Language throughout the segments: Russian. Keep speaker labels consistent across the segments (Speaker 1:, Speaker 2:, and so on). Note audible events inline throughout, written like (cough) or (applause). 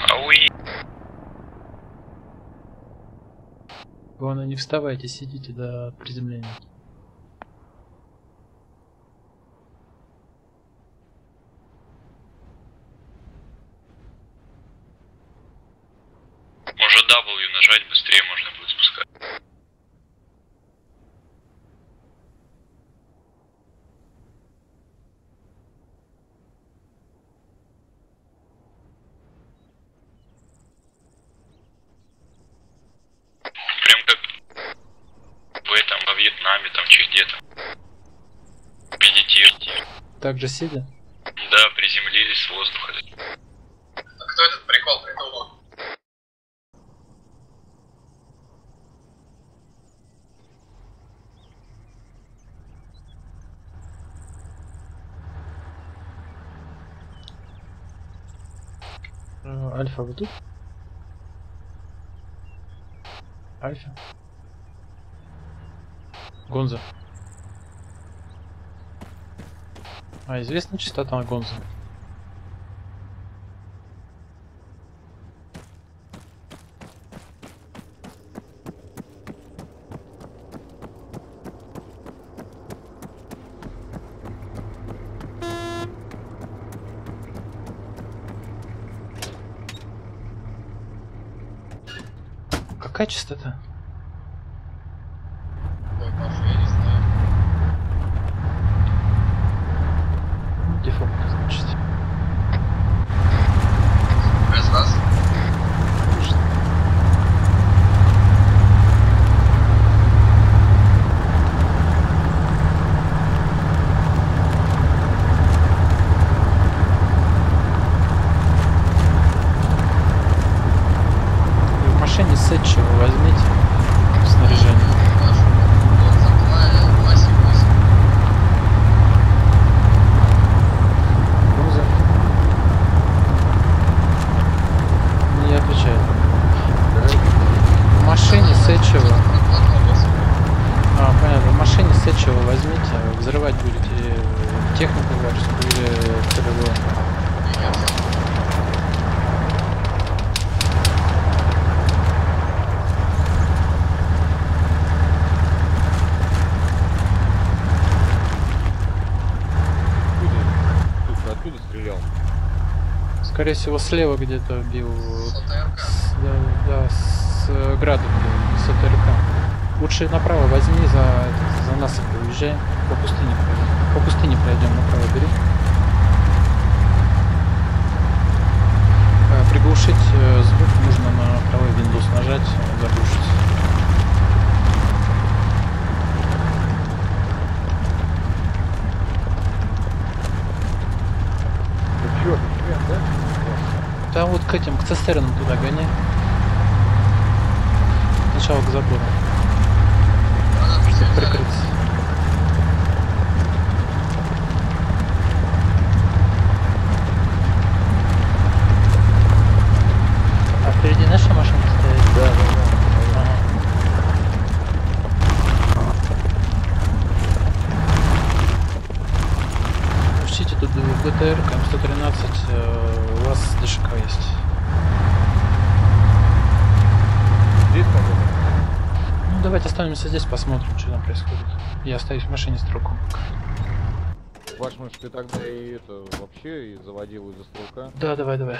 Speaker 1: Ауи.
Speaker 2: Главное, не вставайте, сидите до приземления.
Speaker 1: Может W нажать, быстрее можно будет спускать. Прям как в Вьетнаме, там, че где-то. Медитируйте.
Speaker 2: Так же сидя?
Speaker 1: Да, приземлились с воздуха.
Speaker 3: А кто этот прикол придумал?
Speaker 2: Э, Альфа, вы тут? Альфа? Гонза. А, известна частота Гонза? Какая частота?
Speaker 3: Ой, Паша, я не знаю.
Speaker 2: Дефолт, значит.
Speaker 3: Без вас?
Speaker 2: И в машине сетчево возьмите снаряжение.
Speaker 3: Паша, вот заплавил 8
Speaker 2: Гонза. Не отвечает. В машине сетчево. А, понятно. В машине сетчево возьмите, взрывать будете э, технику вражескую или ТРВ.
Speaker 4: Слушай, оттуда стрелял.
Speaker 2: Скорее всего, слева где-то бил. С, да, да, с э, градом бил, с АТРК. Лучше направо возьми за, этот, за насыпь уезжай. По пустыне пройдем. По пустыне пройдем, направо бери. Э, Приглушить э, звук нужно на правый Windows нажать, заглушить.
Speaker 4: Ну чё, прям, да?
Speaker 2: Да вот к этим, к цистернам туда гони. Сначала к забору. Чтобы прикрыться. А впереди наша машинка стоит?
Speaker 4: Да, да, да.
Speaker 2: ГТР, КМ-113, э, у вас ДШК есть.
Speaker 4: Здесь погода?
Speaker 2: Ну давайте останемся здесь, посмотрим, что там происходит. Я остаюсь в машине с труком.
Speaker 4: Ваш может ты тогда и это вообще и заводил из-за стрелка?
Speaker 2: Да, давай, давай.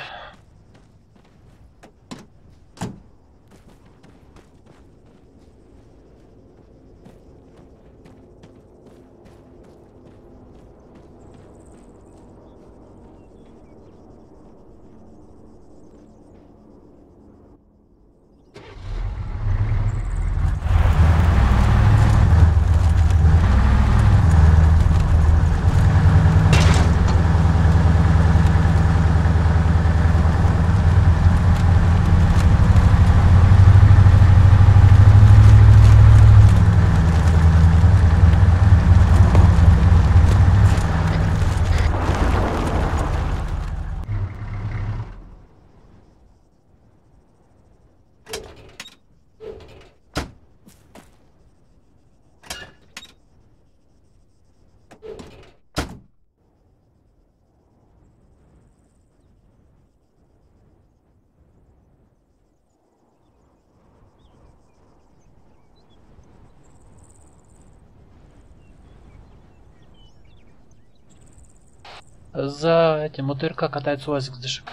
Speaker 2: За этим УТРК катается УАЗик с ДШК.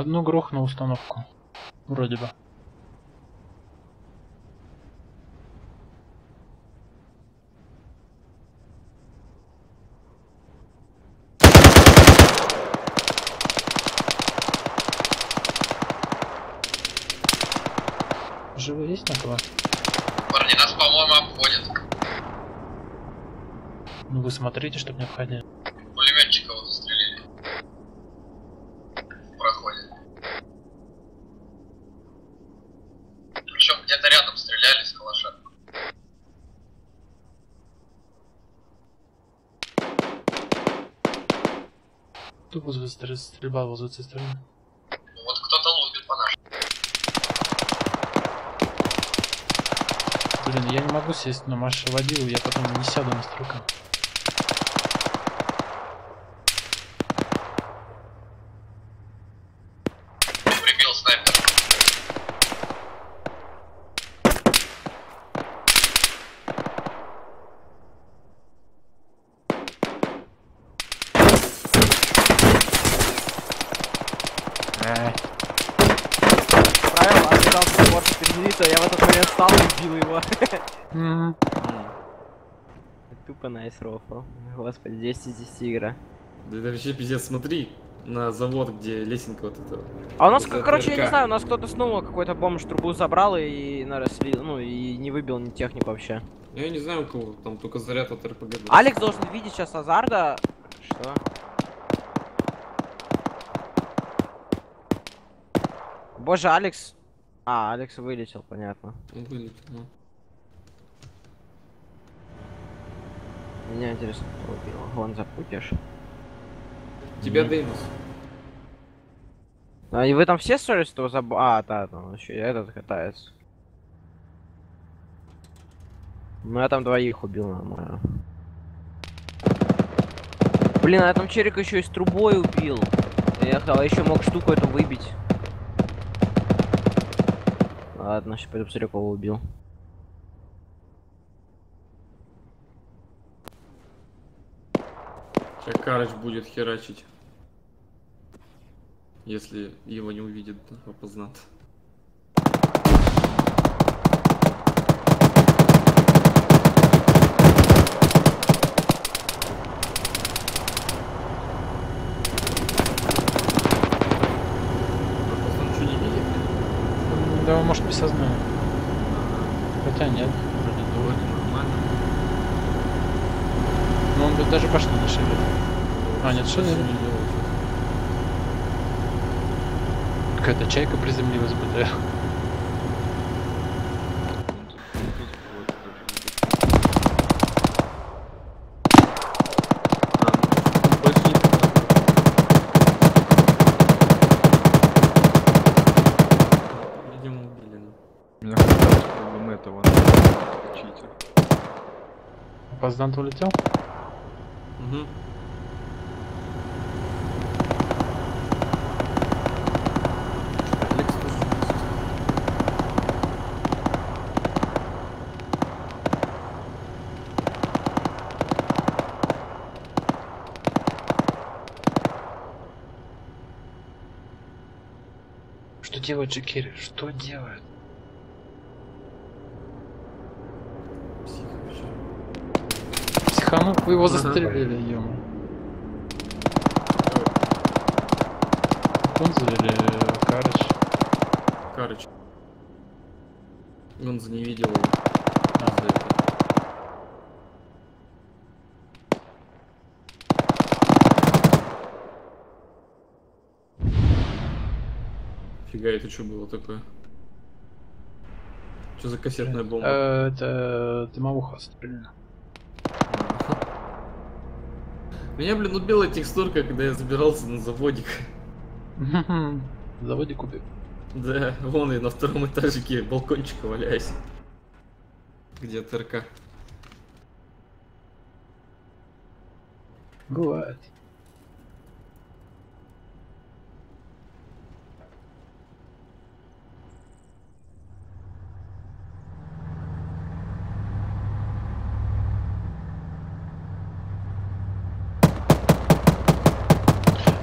Speaker 2: Одну грохнул установку. Вроде бы. Живы есть на кого?
Speaker 3: Парни, нас, по-моему, обходят.
Speaker 2: Ну вы смотрите, чтобы не обходили.
Speaker 3: даже стрельба вот с
Speaker 2: этой.
Speaker 3: Вот кто-то лупит по нашему.
Speaker 2: Блин, я не могу сесть на машину водил, я потом не сяду на
Speaker 5: струка. катастрофа. Господи, 10 из 10 игра.
Speaker 6: Да это вообще пиздец, смотри на завод, где лесенка вот эта.
Speaker 5: А у нас,
Speaker 6: вот
Speaker 5: короче, я не знаю, у нас кто-то снова какой-то бомж трубу забрал и, наверное, ну, и не выбил ни технику вообще.
Speaker 6: Я не знаю, у кого там только заряд от РПГ.
Speaker 5: Алекс должен видеть сейчас Азарда. Что? Боже, Алекс. А, Алекс вылетел, понятно.
Speaker 6: Вылетел, ну.
Speaker 5: Меня интересно, убил? вон запутишь.
Speaker 6: Тебя Деймос.
Speaker 5: А и вы там все ссорились, то заб... А, да, там еще и этот катается. Ну я там двоих убил нормально. Блин, а там черик еще и с трубой убил. Я а еще мог штуку эту выбить. Ладно, сейчас пойду посмотрю, кого убил.
Speaker 6: Сейчас Карыч будет херачить. Если его не увидит, опознат.
Speaker 2: Да, может, без. Хотя нет, вроде
Speaker 6: довольно.
Speaker 2: Но он даже башню не шевелит. А, нет, шевелит. Какая-то чайка приземлилась бы, да. Опоздант улетел?
Speaker 6: Угу.
Speaker 2: Что делают Джекири? Что делает?
Speaker 6: Хамов,
Speaker 2: ну, вы его
Speaker 6: застрелили, ага. ему.
Speaker 2: Гонза или Карыч?
Speaker 6: Карыч. Гонза не видел его.
Speaker 2: А.
Speaker 6: Фига, это что было такое? Что за кассетная
Speaker 2: э, бомба? Это э, дымовуха стрельна.
Speaker 6: Меня, блин, убила текстурка, когда я забирался на заводик. (laughs)
Speaker 2: Заводик убил.
Speaker 6: Да, вон я на втором этажике балкончика валяюсь. Где ТРК?
Speaker 2: Бывает.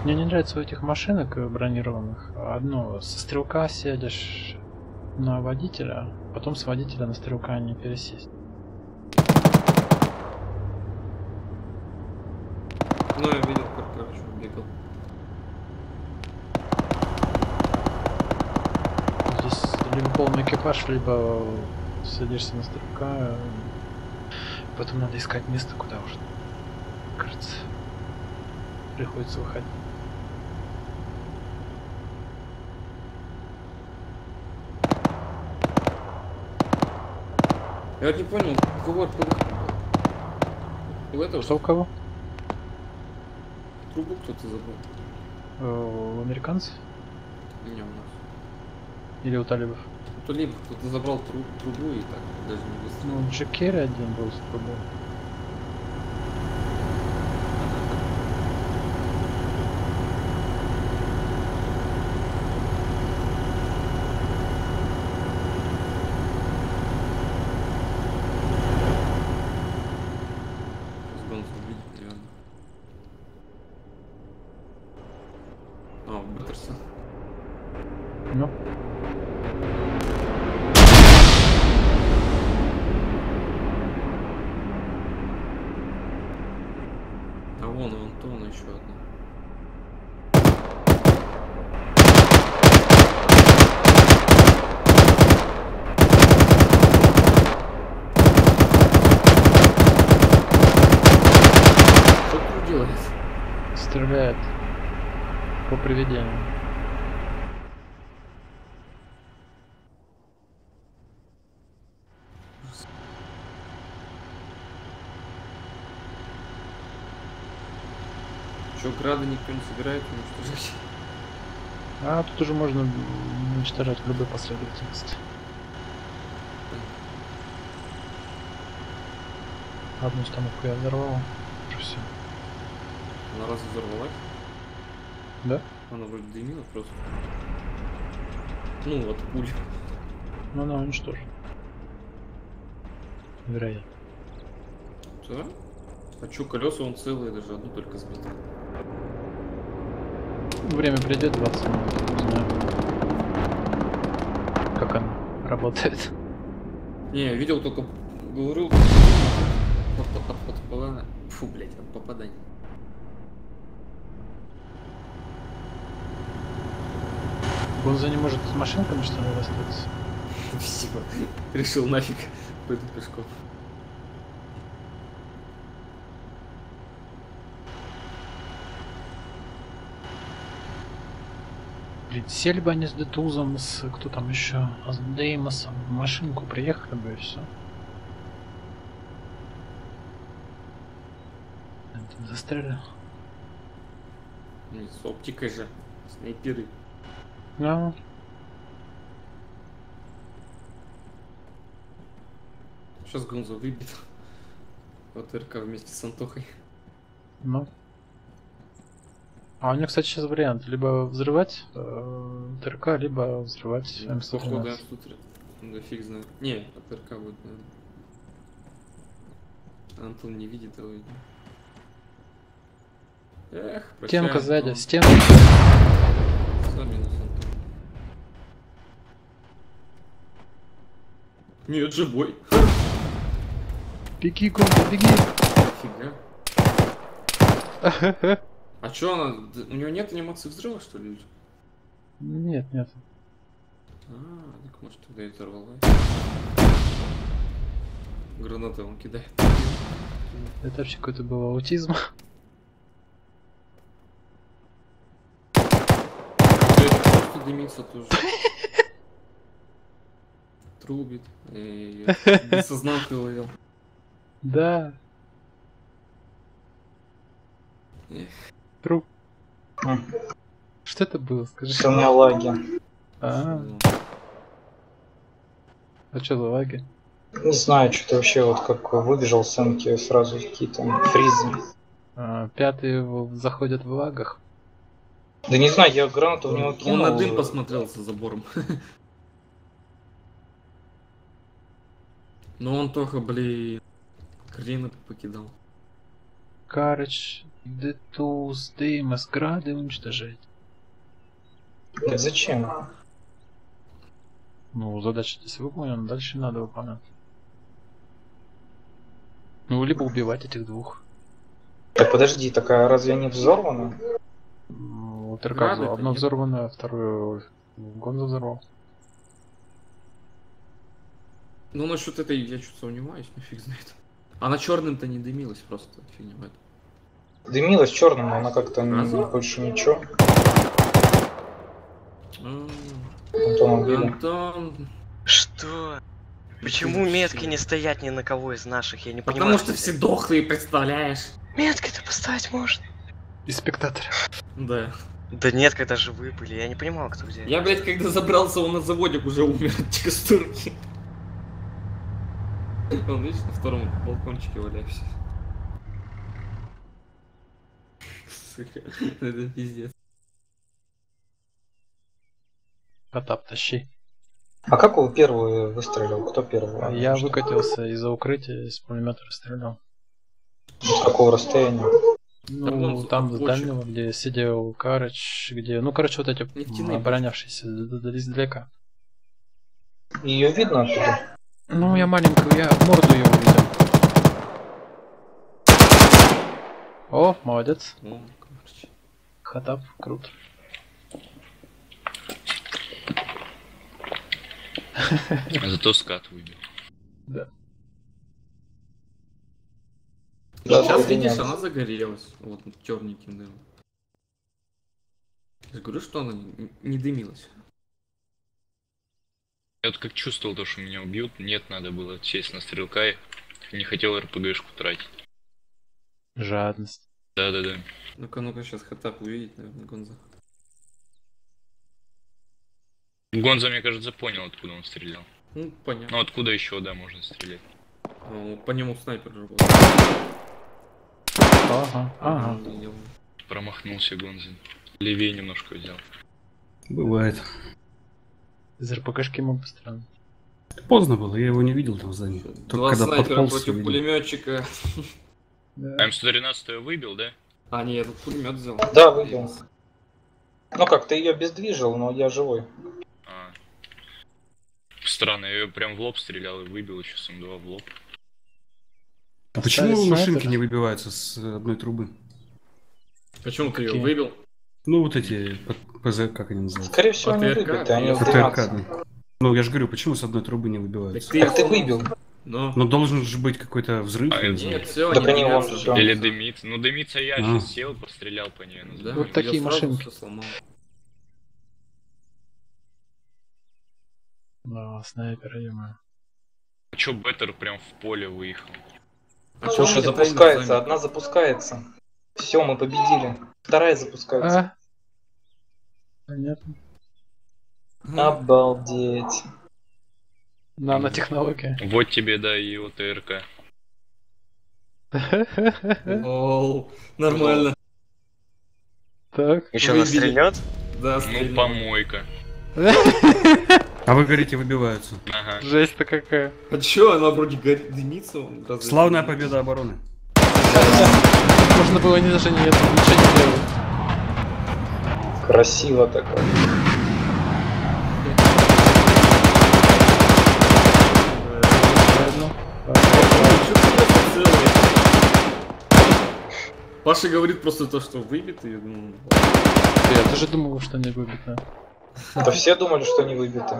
Speaker 2: Мне не нравится у этих машинок э, бронированных. Одно со стрелка сядешь на водителя, потом с водителя на стрелка не пересесть.
Speaker 6: Ну, я видел, как, короче, бегал.
Speaker 2: Здесь либо полный экипаж, либо садишься на стрелка. Потом надо искать место, куда уже. Кажется, приходится выходить.
Speaker 6: Я вот не понял, кого откуда? У этого
Speaker 2: Что у кого?
Speaker 6: трубу кто-то забыл.
Speaker 2: Э, У американцев
Speaker 6: Не, у нас.
Speaker 2: или у талибов?
Speaker 6: То либо кто-то забрал тру- трубу и так даже не.
Speaker 2: Ну, Джек Керри один был с трубой.
Speaker 6: Сейчас Гонс увидит, наверное. А, Беттерсон.
Speaker 2: Ну,
Speaker 6: А вон у Антона еще одна. Что тут делает?
Speaker 2: стреляет по привидению.
Speaker 6: Че, града никто не собирает уничтожать?
Speaker 2: А тут уже можно уничтожать в любой последовательности. Одну установку я взорвал. Уже все.
Speaker 6: Она раз взорвалась?
Speaker 2: Да?
Speaker 6: Она вроде дымила просто. Ну, от пуль.
Speaker 2: Но она уничтожена. Вероятно.
Speaker 6: Да? А чё, колеса он целые, даже одну только сбито.
Speaker 2: Время придет 20 минут, узнаю. Как она работает.
Speaker 6: Не, видел только, говорил, от, от, от, от попадания. Фу, блять, от попадания.
Speaker 2: Он за не может с машинками что ли расстаться?
Speaker 6: Спасибо. Решил нафиг, пойду пешком.
Speaker 2: Блин, сели бы они с Детузом, с кто там еще, а с Деймосом в машинку приехали бы и все. Застряли.
Speaker 6: С оптикой же. Снайперы.
Speaker 2: Ну,
Speaker 6: Сейчас Гонза выбит. Вот РК вместе с Антохой.
Speaker 2: ну. А у него, кстати, сейчас вариант. Либо взрывать э, ТРК, либо взрывать
Speaker 6: Походу,
Speaker 2: М113.
Speaker 6: тут да фиг знает. Не, от РК будет, наверное. Антон не видит его, видимо. Эх, прощай,
Speaker 2: Стенка сзади, стенка.
Speaker 6: Всё, минус Антон. Нет, живой.
Speaker 2: Беги, Гонка, беги.
Speaker 6: Фига. А чё она? У него нет анимации взрыва, что ли?
Speaker 2: Нет, нет.
Speaker 6: А, так может тогда и взорвалась. Гранаты он кидает.
Speaker 2: Это вообще какой-то был аутизм.
Speaker 6: Дымится тоже. (laughs) Трубит. Эй, (laughs) Бессознанку ловил.
Speaker 2: Да. Труп.
Speaker 3: М.
Speaker 2: Что это было, скажи?
Speaker 3: У меня лаги.
Speaker 2: А, а что за лаги?
Speaker 3: Не знаю, что-то вообще вот как выбежал с эмки, сразу какие-то фризы.
Speaker 2: А, пятые в- заходят в лагах.
Speaker 3: Да не знаю, я гранату в него
Speaker 6: Он
Speaker 3: кинул.
Speaker 6: на дым посмотрел за забором. (laughs) Но он только, блин, клинок покидал.
Speaker 2: Карыч, детуз, дым, эсграды уничтожать.
Speaker 3: Так зачем?
Speaker 2: Ну, задача здесь выполнена, дальше надо выполнять. Ну, либо убивать этих двух.
Speaker 3: Так подожди, такая разве не взорвана?
Speaker 2: Ну, Вот одно
Speaker 6: нет.
Speaker 2: взорвано, а второе Гонза взорвал.
Speaker 6: Ну, насчет этой я что-то сомневаюсь, ну фиг знает. Она черным-то не дымилась просто, фигня в этом.
Speaker 3: Дымилась черным, но она как-то не- больше ничего.
Speaker 6: А,
Speaker 3: Антон убили.
Speaker 6: Антон,
Speaker 7: Что? Почему метки не стоят ни на кого из наших? Я не
Speaker 6: потому
Speaker 7: понимаю.
Speaker 6: что все дохлые, представляешь?
Speaker 7: Метки-то поставить можно.
Speaker 2: И спектатор.
Speaker 6: Да.
Speaker 7: Да нет, когда живые были, я не понимал, кто где.
Speaker 6: Я, блядь, когда забрался, он на заводе уже умер от текстурки. (laughs) Он, видишь, на втором балкончике валяется. (laughs) Сука, это пиздец.
Speaker 2: Потап, тащи.
Speaker 3: А как вы первый выстрелил? Кто первый?
Speaker 2: А Я
Speaker 3: Что?
Speaker 2: выкатился из-за укрытия, из пулемета расстрелял.
Speaker 3: С какого расстояния?
Speaker 2: Ну,
Speaker 6: вон
Speaker 2: там с дальнего, где сидел Карыч, где... Ну, короче, вот эти
Speaker 6: Нефтяные
Speaker 2: оборонявшиеся издалека.
Speaker 3: Ее видно оттуда?
Speaker 2: Ну, я маленькую, я морду ее увидел. О, молодец.
Speaker 6: Короче.
Speaker 2: Хатап, круто. (laughs)
Speaker 1: Зато скат выбил.
Speaker 3: Да,
Speaker 6: Сейчас,
Speaker 3: да,
Speaker 6: видишь,
Speaker 3: да.
Speaker 6: она загорелась. Вот черненьким дымом. Я говорю, что она не дымилась.
Speaker 1: Я вот как чувствовал то, что меня убьют, нет, надо было сесть на стрелка и не хотел РПГшку тратить.
Speaker 2: Жадность.
Speaker 1: Да-да-да.
Speaker 6: Ну-ка, ну-ка, сейчас Хатап увидит, наверное, Гонза.
Speaker 1: Гонза, мне кажется, понял, откуда он стрелял.
Speaker 6: Ну, понятно.
Speaker 1: Ну, откуда еще, да, можно стрелять.
Speaker 6: А, По нему снайпер работал.
Speaker 2: Ага, ага.
Speaker 1: Промахнулся Гонза. Левее немножко взял.
Speaker 8: Бывает.
Speaker 2: Из РПГшки ему пострелять.
Speaker 8: Поздно было, я его не видел там в здании. Только
Speaker 6: Два
Speaker 8: когда
Speaker 6: снайпера
Speaker 8: подполз,
Speaker 6: против пулеметчика.
Speaker 2: Да.
Speaker 1: М113 выбил, да?
Speaker 6: А, не, этот пулемет взял.
Speaker 3: Да, выбил. Ну как, ты ее бездвижил, но я живой.
Speaker 1: А. Странно, я ее прям в лоб стрелял и выбил еще сам 2 в лоб.
Speaker 8: А почему
Speaker 2: Ставить
Speaker 8: машинки
Speaker 2: снайпера?
Speaker 8: не выбиваются с одной трубы?
Speaker 6: Почему ты ее
Speaker 2: Какие?
Speaker 6: выбил?
Speaker 8: Ну вот эти как они называются?
Speaker 3: Скорее всего, они выбиты, они в
Speaker 8: ПТРК,
Speaker 3: 12.
Speaker 8: да. Ну я же говорю, почему с одной трубы не
Speaker 6: Так
Speaker 8: выбиваются?
Speaker 6: ты,
Speaker 3: Так ты выбил.
Speaker 6: Ну,
Speaker 8: Но должен же быть какой-то взрыв.
Speaker 1: А,
Speaker 8: я не
Speaker 6: нет, все,
Speaker 3: вон
Speaker 6: дымятся.
Speaker 3: всё.
Speaker 1: Или дымит. Ну, дымится я
Speaker 8: А.
Speaker 1: сейчас сел, пострелял по ней. ну,
Speaker 6: Да,
Speaker 2: Вот
Speaker 6: я
Speaker 2: такие машинки.
Speaker 6: сломал.
Speaker 2: Да, снайпер, ё
Speaker 1: Че Беттер прям в поле выехал?
Speaker 6: А чё
Speaker 3: Слушай,
Speaker 6: он не
Speaker 3: запускается, одна запускается. Все, мы победили. Вторая запускается.
Speaker 2: А? Понятно.
Speaker 6: занят?
Speaker 3: Обалдеть.
Speaker 2: Нанотехнология.
Speaker 1: Вот тебе, да, и ОТРК. (laughs)
Speaker 6: Оу, нормально.
Speaker 2: Так.
Speaker 7: Еще нас стрельнет?
Speaker 6: Да,
Speaker 1: Ну, помойка. (laughs)
Speaker 8: А вы говорите, выбиваются.
Speaker 1: Ага.
Speaker 2: Жесть-то какая.
Speaker 6: А чё, она вроде горит, дымится?
Speaker 8: Славная победа обороны.
Speaker 2: Можно было не даже не это, ничего не делать.
Speaker 3: Красиво такое.
Speaker 6: Паша говорит просто то, что выбит и... ну,
Speaker 2: Я тоже думал, что не выбито.
Speaker 3: Да все думали, что они выбиты.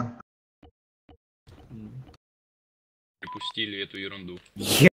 Speaker 6: М.
Speaker 1: Припустили эту ерунду.